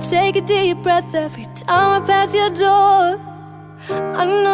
take a deep breath every time I pass your door. I know.